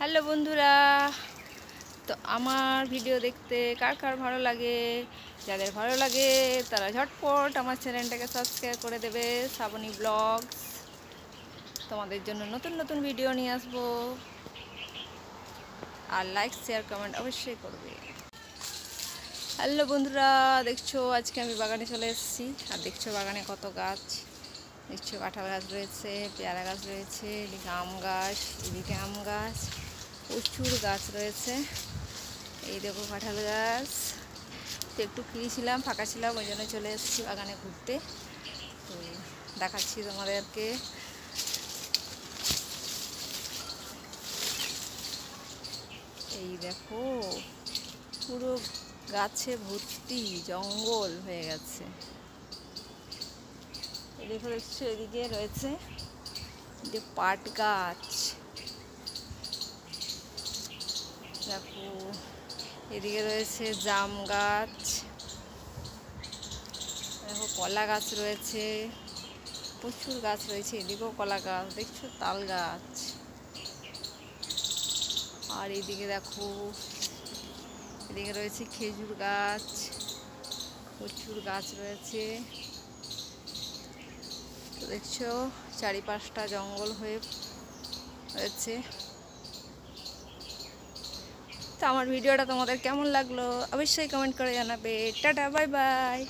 Hello বন্ধুরা। তো আমার ভিডিও দেখতে কার কার ভালো লাগে? যাদের ভালো লাগে, তারা ঝটপট আমার চ্যানেলটাকে সাবস্ক্রাইব করে দেবে, শ্রাবণী ব্লগস তোমাদের জন্য নতুন নতুন ভিডিও নিয়ে আসব। আর লাইক শেয়ার কমেন্ট অবশ্যই করবে। হ্যালো বন্ধুরা, দেখছ আজকে আমি বাগানে চলে এসেছি। আর দেখছ বাগানে কত গাছ? দেখছ কাঁঠাল গাছ রয়েছে, পেয়ারা গাছ রয়েছে, এদিকে আম গাছ, এদিকে আম গাছ, প্রচুর গাছ রয়েছে। এই দেখো কাঁঠাল গাছ। তো একটু ফ্রি ছিলাম, ফাঁকা ছিলাম, ওই জন্য চলে এসেছি বাগানে ঘুরতে। তো দেখাচ্ছি তোমাদেরকে। এই দেখো, পুরো গাছে ভর্তি জঙ্গল হয়ে গেছে। এদিকে দেখছ এদিকে রয়েছে যে পাট গাছ। দেখো, এদিকে রয়েছে জাম গাছ। দেখো, কলা গাছ রয়েছে। প্রচুর গাছ রয়েছে, এদিকেও কলা গাছ, দেখছ? তাল গাছ। আর এদিকে দেখো, এদিকে রয়েছে খেজুর গাছ। প্রচুর গাছ রয়েছে। দেখছ? চারিপাশটা জঙ্গল হয়ে রয়েছে। তো আমার ভিডিওটা তোমাদের কেমন লাগল? অবশ্যই কমেন্ট করে জানাবে। Tata bye bye